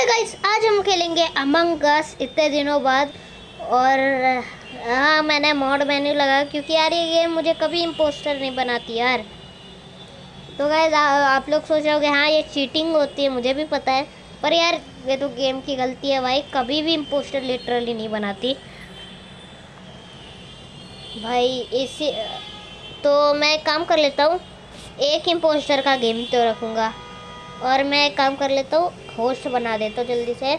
है गाइस आज हम खेलेंगे अमंग अस इतने दिनों बाद। और हाँ मैंने मॉड मेन्यू लगा, क्योंकि यार ये गेम मुझे कभी इम्पोस्टर नहीं बनाती यार। तो गाइस आप लोग सोच रहे होगे हाँ ये चीटिंग होती है, मुझे भी पता है। पर यार, ये तो गेम की गलती है भाई, कभी भी इम्पोस्टर लिटरली नहीं बनाती। भाई, इसी तो मैं काम कर लेता हूँ, एक इम्पोस्टर का गेम तो रखूँगा। और मैं काम कर लेता हूँ होस्ट बना देता हूँ जल्दी से।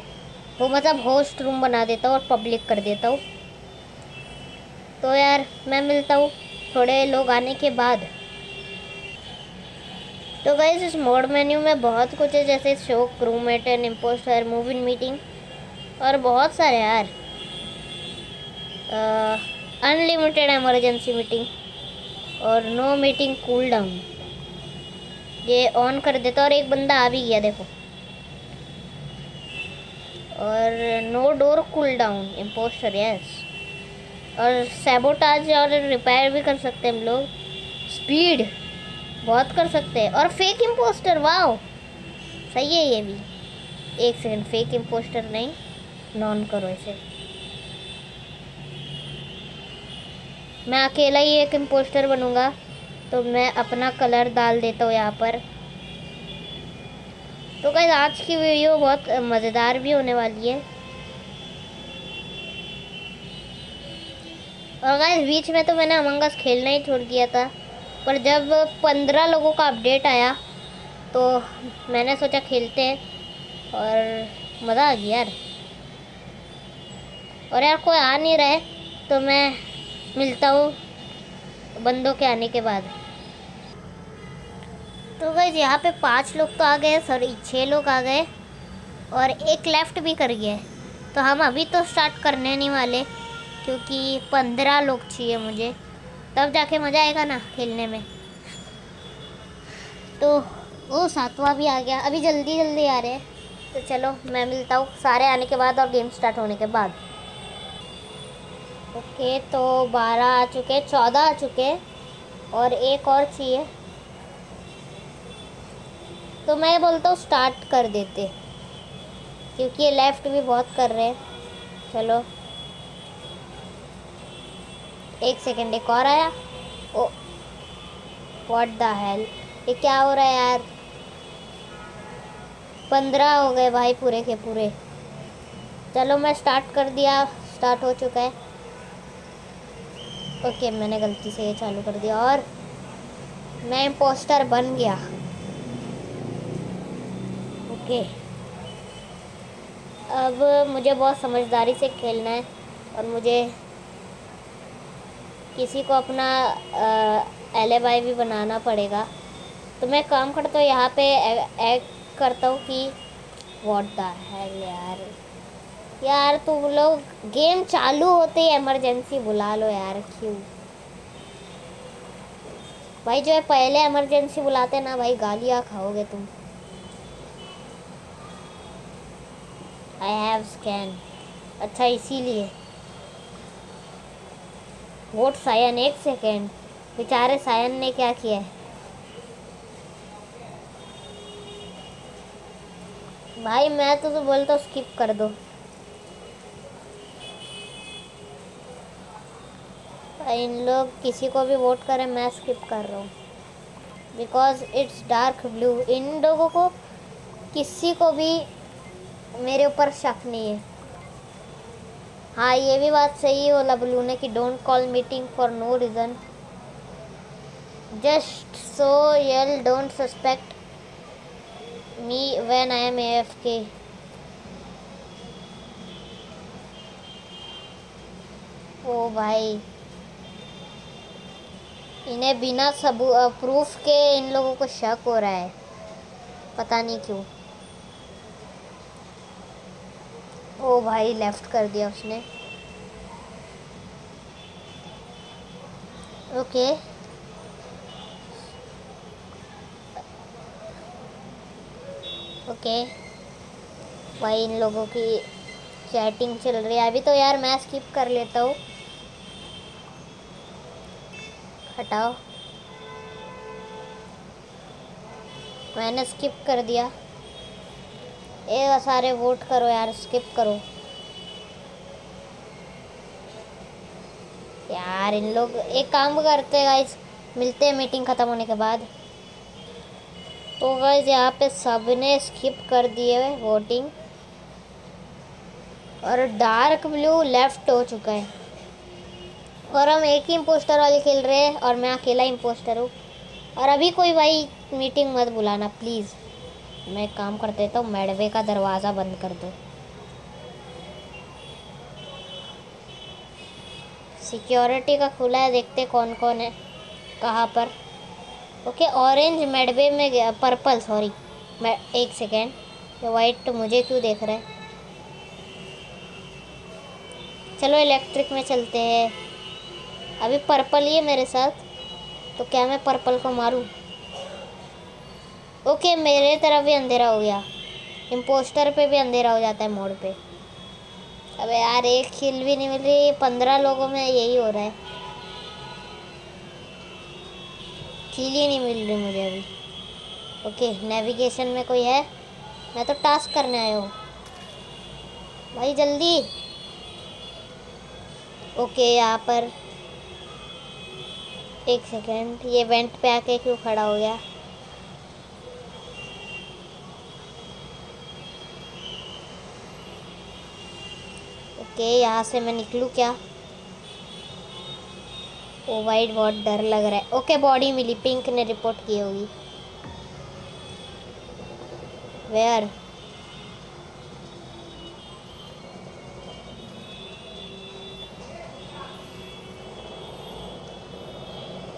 वो मतलब होस्ट रूम बना देता हूँ और पब्लिक कर देता हूँ। तो यार, मैं मिलता हूँ थोड़े लोग आने के बाद। तो गई इस मोड मेन्यू में बहुत कुछ है, जैसे show crewmate and impostor move in meeting और बहुत सारे यार। अनलिमिटेड एमरजेंसी मीटिंग और नो मीटिंग कूल डाउन ये ऑन कर देता और एक बंदा आ भी गया, देखो। और no door cool down impostor yes और सेबोटाज और रिपेयर भी कर सकते हैं हम लोग. स्पीड बहुत कर सकते हैं. और फेक इम्पोस्टर वाओ सही है ये भी. एक सेकंड फेक इम्पोस्टर नहीं. नॉन करो इसे. मैं अकेला ही एक इम्पोस्टर बनूँगा तो मैं अपना कलर डाल देता हूँ यहाँ पर. तो गाइस आज की वीडियो बहुत मज़ेदार भी होने वाली है। और गाइस बीच में तो मैंने अमंगस खेलना ही छोड़ दिया था, पर जब पंद्रह लोगों का अपडेट आया तो मैंने सोचा खेलते हैं, और मज़ा आ गया यार। और यार, कोई आ नहीं रहे तो मैं मिलता हूँ बंदों के आने के बाद। तो गई यहाँ पे पाँच लोग तो आ गए सॉरी छः लोग आ गए और एक लेफ़्ट भी कर गया तो हम अभी तो स्टार्ट करने नहीं वाले, क्योंकि पंद्रह लोग चाहिए मुझे। तब जाके मज़ा आएगा ना खेलने में। तो वो सातवां भी आ गया। अभी जल्दी जल्दी आ रहे हैं। तो चलो, मैं मिलता हूँ। सारे आने के बाद और गेम स्टार्ट होने के बाद। ओके तो बारह आ चुके चौदह आ चुके और एक और चाहिए। तो मैं बोलता हूँ स्टार्ट कर देते। क्योंकि ये लेफ़्ट भी बहुत कर रहे हैं। चलो। एक सेकंड एक और आया। ओ व्हाट द हेल ये क्या हो रहा है यार? पंद्रह हो गए भाई पूरे के पूरे। चलो, मैं स्टार्ट कर दिया। स्टार्ट हो चुका है। ओके मैंने गलती से ये चालू कर दिया। और मैं इम्पोस्टर बन गया। ओके। अब मुझे बहुत समझदारी से खेलना है और मुझे किसी को अपना एलेबाई भी बनाना पड़ेगा। तो मैं काम करता हूँ, यहाँ पे एक करता हूँ कि वॉट द हेल यार? यार तुम लोग गेम चालू होते ही इमरजेंसी बुला लो यार, क्यों? भाई जो है पहले इमरजेंसी बुलाते ना भाई, गालियाँ खाओगे तुम। आई हैव स्कैन अच्छा इसीलिए। वोट सायन एक सेकेंड। बेचारे सायन ने क्या किया? है भाई मैं तो, तो बोलता हूँ स्किप कर दो। इन लोग किसी को भी वोट करें मैं स्किप कर रहा हूँ। बिकॉज़ इट्स डार्क ब्लू इन लोगों को किसी को भी मेरे ऊपर शक नहीं है। हाँ ये भी बात सही है, ओला ब्लू ने कि don't call meeting for no reason just so y'all don't suspect me when I am F K ओ भाई, इन्हें बिना सबू प्रूफ के इन लोगों को शक हो रहा है। पता नहीं क्यों। ओ भाई लेफ़्ट कर दिया उसने। ओके ओके भाई, इन लोगों की चैटिंग चल रही है। अभी तो यार मैं स्किप कर लेता हूँ। हटाओ। मैंने स्किप कर दिया। ए सारे वोट करो यार स्किप करो। यार, इन लोग, एक काम करते हैं गाइस मिलते हैं मीटिंग ख़त्म होने के बाद। तो गाइस यहाँ पे सबने स्किप कर दिए वोटिंग और डार्क ब्लू लेफ़्ट हो चुका है। और हम एक ही इम्पोस्टर वाले खेल रहे हैं और मैं अकेला इम्पोस्टर हूँ। और अभी कोई भाई मीटिंग मत बुलाना प्लीज़ मैं काम कर देता हूँ मेडवे का दरवाज़ा बंद कर दो। सिक्योरिटी का खुला है, देखते कौन कौन है, कहाँ पर। ओके ऑरेंज मेडवे में गया पर्पल सॉरी मैं, एक सेकेंड ये वाइट तो मुझे क्यों देख रहा है? चलो इलेक्ट्रिक में चलते हैं। अभी पर्पल ही है मेरे साथ तो क्या मैं पर्पल को मारूं? ओके, मेरे तरफ़ भी अंधेरा हो गया। इम्पोस्टर पे भी अंधेरा हो जाता है मोड़ पे। अबे यार, एक खिल भी नहीं मिल रही पंद्रह लोगों में यही हो रहा है। खिल ही नहीं मिल रही मुझे अभी। ओके नेविगेशन में कोई है? मैं तो टास्क करने आया हूँ। भाई, जल्दी। ओके, यहाँ पर। एक सेकेंड ये वेंट पे आके क्यों खड़ा हो गया? ओके यहाँ से मैं निकलूँ क्या? ओ वाइट बहुत डर लग रहा है। ओके बॉडी मिली। पिंक ने रिपोर्ट की होगी। वेयर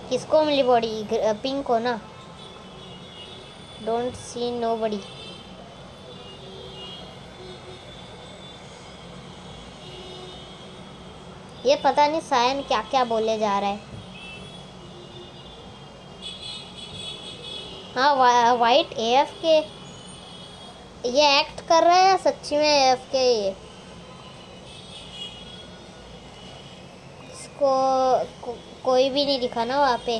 किसको मिली बॉडी पिंक हो ना? डोंट सी नो बडी ये पता नहीं सायन क्या क्या बोले जा रहा है। हाँ वा, वाइट एफ़ के ये एक्ट कर रहा है या सच्ची में एफ़ के ये? इसको को, कोई भी नहीं दिखा ना वहाँ पे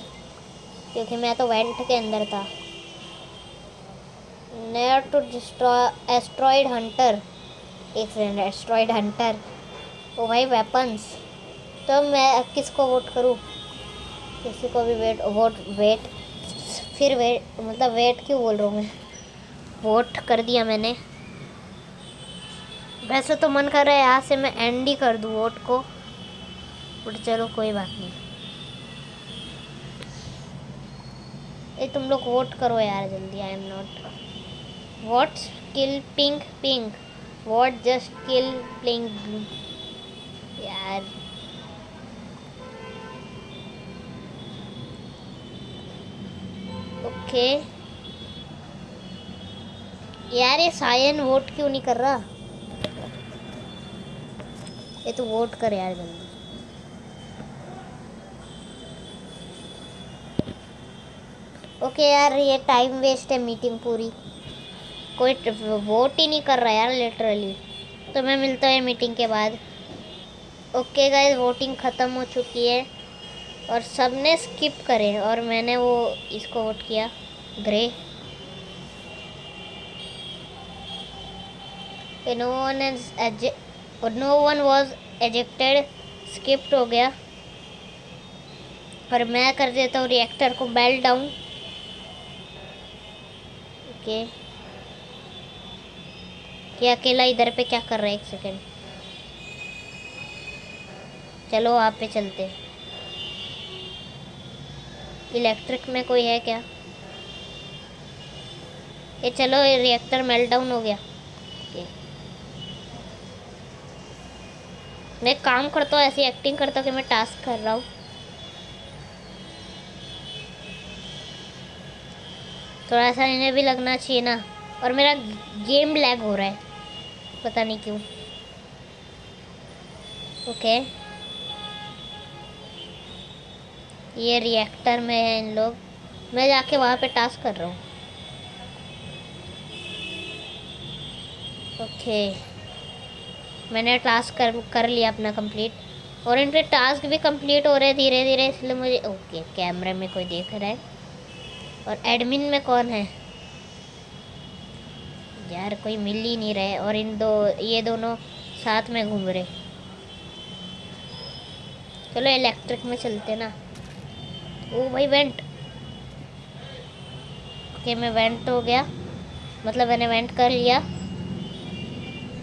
क्योंकि मैं तो वेंट के अंदर था। Near to destroy asteroid hunter एक सेकेंड एस्ट्रॉयड हंटर ओ भाई वेपन्स तो मैं किसको वोट करूँ? किसी को भी वेट वोट वेट फिर वेट मतलब वेट क्यों बोल रहा हूँ मैं? वोट कर दिया मैंने। वैसे तो मन कर रहा है, यहाँ से मैं एंड ही कर दूँ वोट को। बट चलो, कोई बात नहीं। ये तुम लोग वोट करो यार जल्दी I am not what kill pink pink what just kill pink यार। ओके यार ये सायन वोट क्यों नहीं कर रहा? ये तो वोट कर यार जल्दी। ओके यार, ये टाइम वेस्ट है मीटिंग पूरी। कोई वोट ही नहीं कर रहा यार लिटरली तो मैं मिलता हूँ मीटिंग के बाद। ओके गाइस वोटिंग ख़त्म हो चुकी है। और सबने स्किप करे और मैंने वो इसको वोट किया grey no one as no one was ejected skipped हो गया. और मैं कर देता हूँ रिएक्टर को बेल डाउन ओके ये अकेला इधर पे क्या कर रहा है? एक सेकेंड चलो आप पे चलते इलेक्ट्रिक में कोई है क्या? ये चलो, ये रिएक्टर मेल्ट डाउन हो गया। मैं काम करता हूँ, ऐसी एक्टिंग करता हूँ कि मैं टास्क कर रहा हूँ। थोड़ा सा इन्हें भी लगना चाहिए ना। और मेरा गेम लैग हो रहा है। पता नहीं क्यों। ओके ये रिएक्टर में है इन लोग। मैं जाके वहाँ पे टास्क कर रहा हूँ। ओके मैंने टास्क कर कर लिया अपना कंप्लीट और इन टास्क भी कंप्लीट हो रहे हैं धीरे धीरे इसलिए मुझे ओके कैमरे में कोई देख रहा है। और एडमिन में कौन है? यार, कोई मिल ही नहीं रहे और इन दो, ये दोनों साथ में घूम रहे। चलो इलेक्ट्रिक में चलते ना। ओ भाई वेंट ओके मैं वेंट हो गया. मतलब मैंने वेंट कर लिया.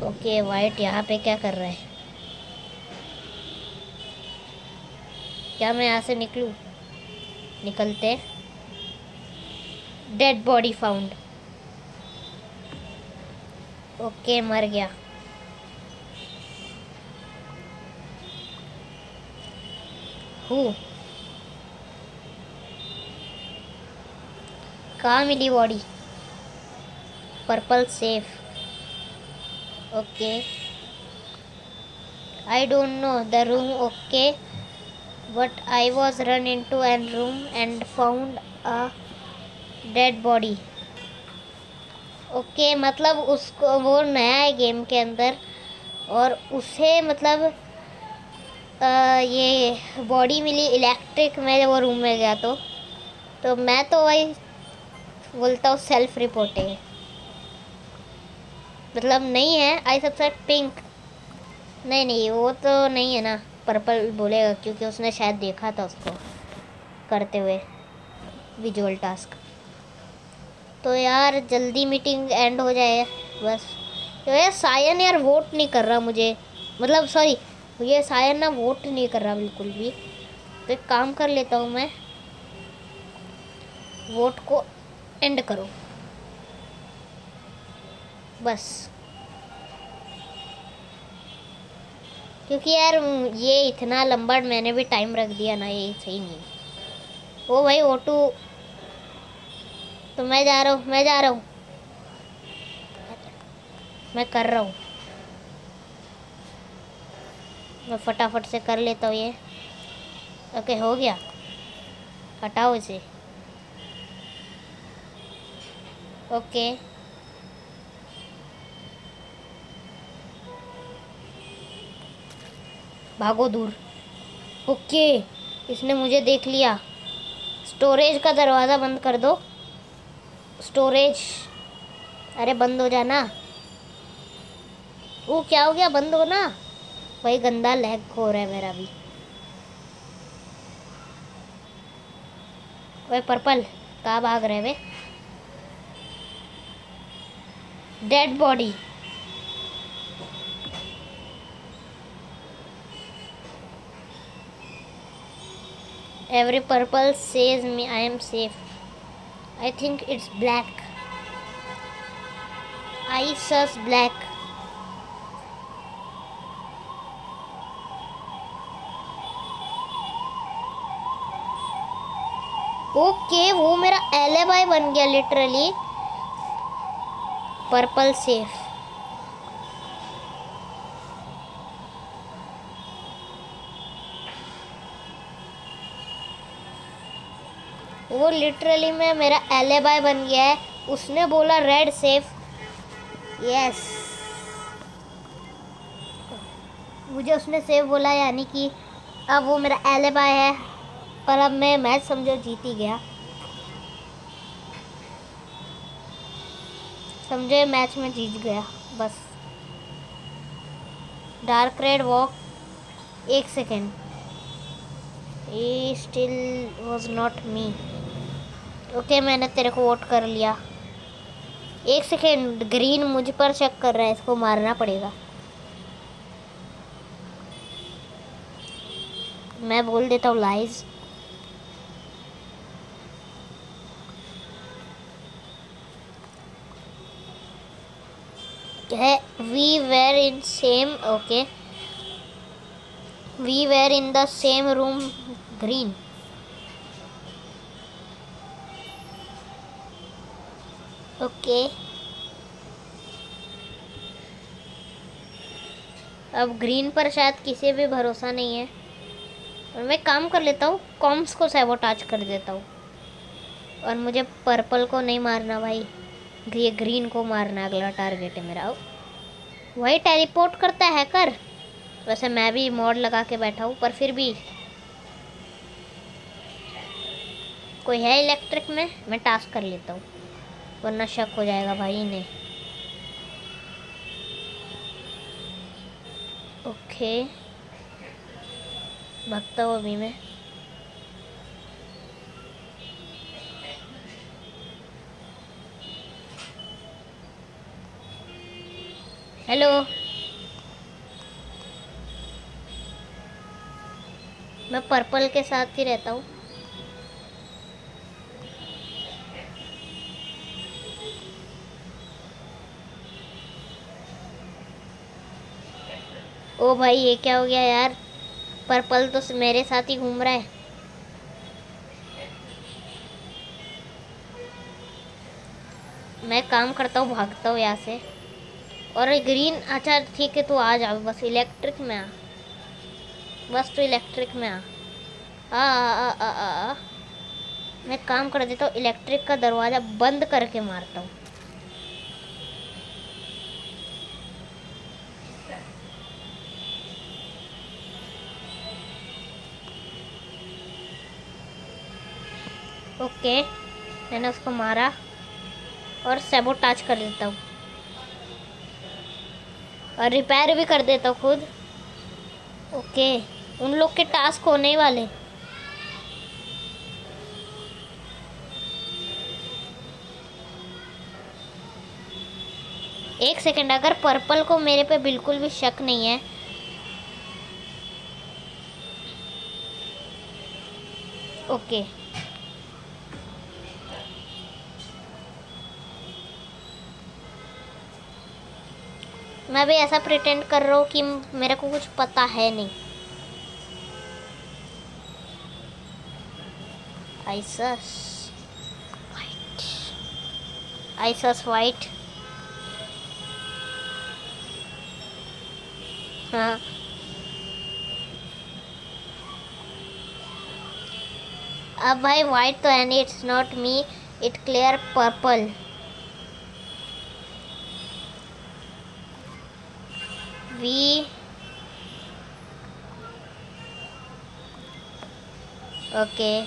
ओके वाइट यहाँ पे क्या कर रहा है? क्या मैं यहाँ से निकलूँ? निकलते डेड बॉडी फाउंड ओके मर गया. हूँ कहाँ मिली body purple safe okay I don't know the room okay but I was run into an room and found a dead body okay मतलब उसको वो नया है गेम के अंदर और उसे मतलब आ, ये बॉडी मिली इलेक्ट्रिक में वो रूम में गया तो। तो मैं तो वही बोलता हूँ सेल्फ रिपोर्टिंग मतलब नहीं है आई सबसे पिंक नहीं नहीं, वो तो नहीं है ना पर्पल बोलेगा क्योंकि उसने शायद देखा था उसको करते हुए विजुअल टास्क तो यार, जल्दी मीटिंग एंड हो जाए, बस। तो यार सायन यार वोट नहीं कर रहा मुझे। मतलब सॉरी ये सायन ना वोट नहीं कर रहा बिल्कुल भी। तो एक काम कर लेता हूँ मैं वोट को एंड करो। बस। क्योंकि यार ये इतना लंबा मैंने भी टाइम रख दिया ना, ये सही नहीं ओ भाई ओटू तो मैं जा रहा हूँ, मैं जा रहा हूँ। मैं कर रहा हूँ। मैं फटाफट से कर लेता हूँ ये। ओके हो गया। हटाओ इसे। ओके भागो दूर। ओके इसने मुझे देख लिया। स्टोरेज का दरवाज़ा बंद कर दो। स्टोरेज अरे बंद हो जाना। वो क्या हो गया? बंद हो ना भाई गंदा लैग हो रहा है मेरा भी वही पर्पल, कहाँ भाग रहे वे? Dead body every purple says me I am safe I think it's black I sirs black okay okay, वो मेरा एले बन गया लिटरली पर्पल सेफ़। वो लिटरली में, मेरा एलेबाई बन गया है। उसने बोला रेड सेफ़ यस मुझे उसने सेफ़ बोला, यानी कि अब वो मेरा एलेबाई है। पर अब मैं मैच समझो जीत गया। समझो, मैच में जीत गया, बस। डार्क रेड वॉक, एक second. Still was not me. Okay, मैंने तेरे को वोट कर लिया। एक सेकेंड, ग्रीन मुझ पर चेक कर रहा है, इसको मारना पड़ेगा। मैं बोल देता हूँ लाइज है। We were in same okay we were in the same room green okay अब ग्रीन पर शायद किसी भी भरोसा नहीं है। और मैं काम कर लेता हूँ कॉम्स को सैबोटाच कर देता हूँ। और मुझे पर्पल को नहीं मारना भाई। ये ग्रीन को मारना अगला टारगेट है मेरा। वही टेलीपोर्ट करता है कर वैसे मैं भी मोड लगा के बैठा हूँ, पर फिर भी कोई है इलेक्ट्रिक में? मैं टास्क कर लेता हूँ, वरना शक हो जाएगा भाई ने ओके भगता हूँ अभी मैं। हेलो। मैं पर्पल के साथ ही रहता हूँ। ओ भाई, ये क्या हो गया यार? पर्पल तो मेरे साथ ही घूम रहा है। मैं काम करता हूँ, भागता हूँ यहाँ से। और ग्रीन अच्छा ठीक है तो आ जा बस इलेक्ट्रिक में आ। बस तो इलेक्ट्रिक में आ। आ आ आ आ आ मैं काम कर देता हूँ इलेक्ट्रिक का दरवाज़ा बंद करके मारता हूँ। ओके, मैंने उसको मारा और सेबोटाच कर देता हूँ। और रिपेयर भी कर देता हूँ खुद। ओके उन लोग के टास्क होने ही वाले। एक सेकंड अगर पर्पल को मेरे पे बिल्कुल भी शक नहीं है ओके मैं भी ऐसा प्रिटेंड कर रहा हूँ कि मेरे को कुछ पता है नहीं। I sus white. I sus white. हाँ। अब भाई वाइट तो है नहीं it's not me it clear purple we okay.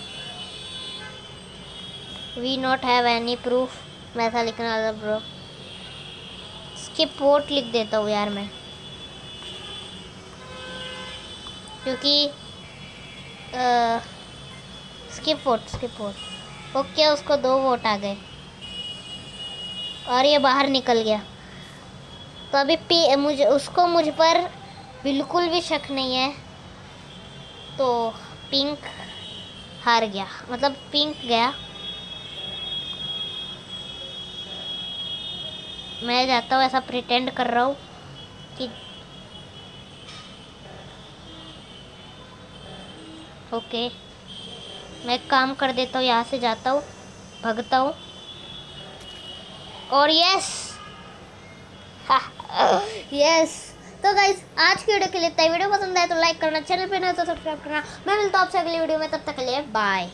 We not have any proof. मैं ऐसा लिखना था ब्रो स्किप वोट लिख देता हूँ यार मैं। क्योंकि skip vote skip vote okay उसको दो वोट आ गए। और ये बाहर निकल गया। तो अभी पी, मुझे, उसको मुझ पर बिल्कुल भी शक नहीं है। तो पिंक हार गया। मतलब पिंक गया। मैं जाता हूँ, ऐसा प्रिटेंड कर रहा हूँ कि ओके। मैं काम कर देता हूँ, यहाँ से जाता हूँ, भगता हूँ। और यस यस तो गाइज़ आज की वीडियो के लिए वीडियो पसंद आए तो लाइक करना चैनल पे ना तो सब्सक्राइब करना। मैं मिलता हूँ आपसे अगली वीडियो में, तब तक के लिए बाय